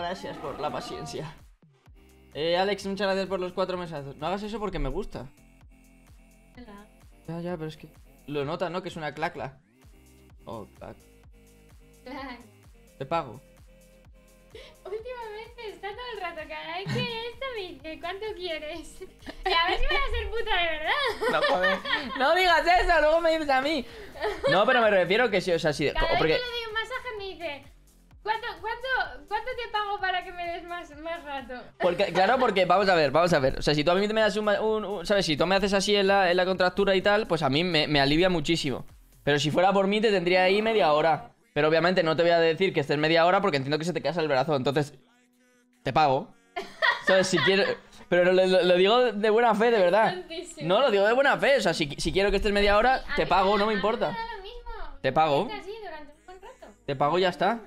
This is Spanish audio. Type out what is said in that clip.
Gracias por la paciencia. Eh, Alex, muchas gracias por los cuatro mesazos. No hagas eso porque me gusta. Hola. Ya, ya, pero es que. Lo notas, ¿no? Que es una clacla. Oh, clac. Te pago. Últimamente está todo el rato, cada vez que esto me dice, ¿cuánto quieres? Y a ver si me va a ser puta de verdad. No, joder. No digas eso, luego me dices a mí. No, pero me refiero que sí, o sea, sí. Cada vez Porque. que ¿cuánto, cuánto, cuánto te pago para que me des más, más rato? Porque, claro, porque vamos a ver, vamos a ver. O sea, si tú a mí me das un, un- un- ¿Sabes? Si tú me haces así en la, en la contractura y tal, pues a mí me, me alivia muchísimo. Pero si fuera por mí, te tendría ahí media hora. Pero obviamente no te voy a decir que estés media hora porque entiendo que se te casa el brazo. Entonces, te pago. ¿Sabes? Si quiero. Pero lo, lo- lo digo de buena fe, de verdad. No, lo digo de buena fe. O sea, si, si quiero que estés media hora, te pago, no me importa. Te pago. Te pago y ya está.